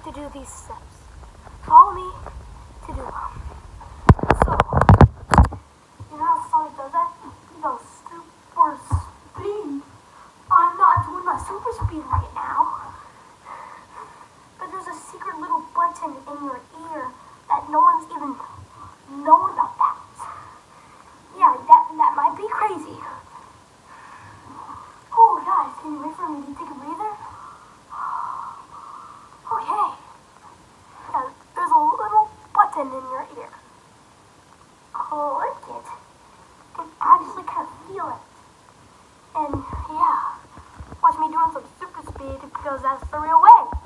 like to do these steps. Follow me to do them. So, you know how Sonic does that? Goes super speed. I'm not doing my super speed right now. But there's a secret little button in your ear that no one's even known about. That. Yeah, that that might be crazy. Oh, guys, can you wait for me to take a breather? Okay. Yeah, there's a little in your ear. Click it. You can actually of feel it. And yeah, watch me doing some super speed because that's the real way.